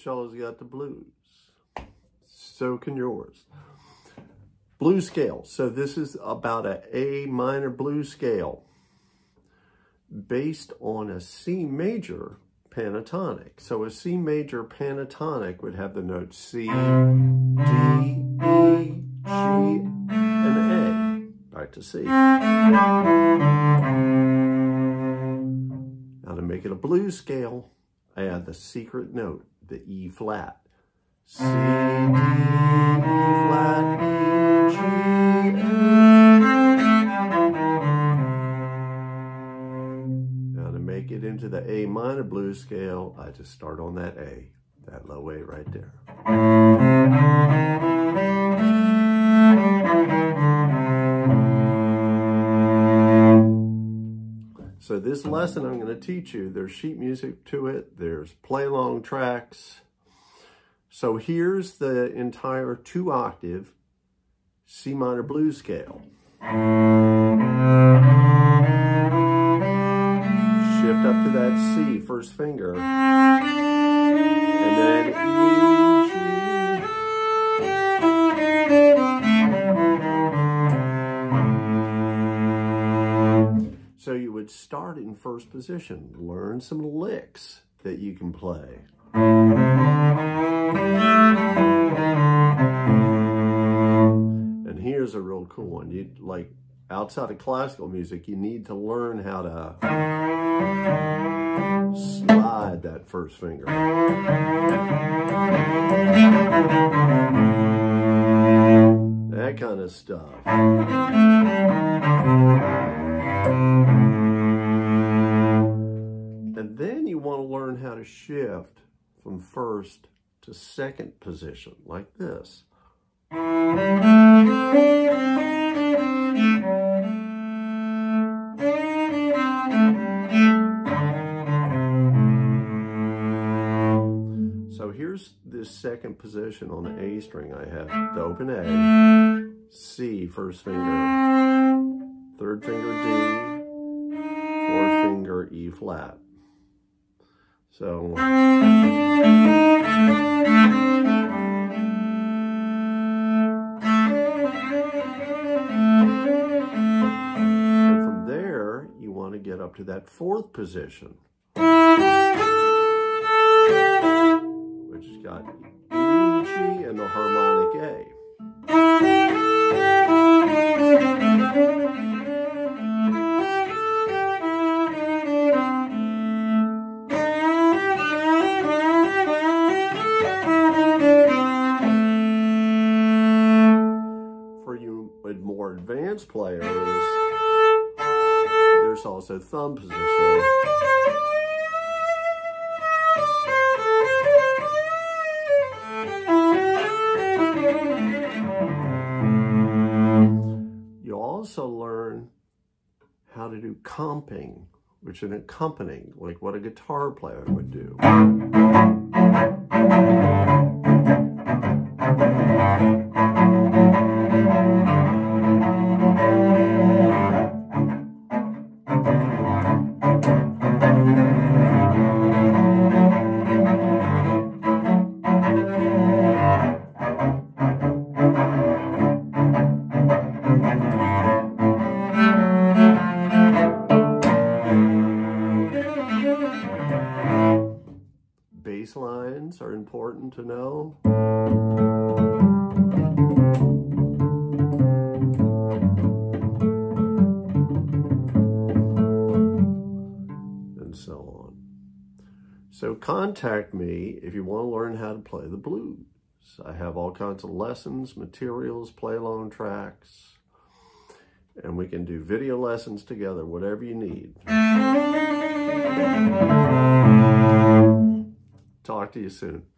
cello's got the blues. So can yours. Blue scale. So this is about a A minor blues scale based on a C major pentatonic. So a C major pentatonic would have the notes C, D, E, G, and A. Back to C. Now to make it a blues scale, I add the secret note, the E flat. C, D, flat. Now to make it into the A minor blues scale, I just start on that A, that low A right there. So this lesson I'm going to teach you, there's sheet music to it, there's play along tracks. So here's the entire two octave C minor blues scale. Shift up to that C, first finger. And then E, You would start in first position, learn some licks that you can play. And here's a real cool one. You like outside of classical music, you need to learn how to slide that first finger. That kind of stuff. And then you want to learn how to shift from first to second position, like this. So here's this second position on the A string. I have the open A, C, first finger, third finger D, fourth finger E flat. So from there, you want to get up to that fourth position, which has got E, G, and the harmonic A. players, there's also thumb position. You also learn how to do comping, which is an accompanying, like what a guitar player would do. Bass lines are important to know. And so on. So contact me if you want to learn how to play the blues. I have all kinds of lessons, materials, play along tracks, and we can do video lessons together, whatever you need. To you soon.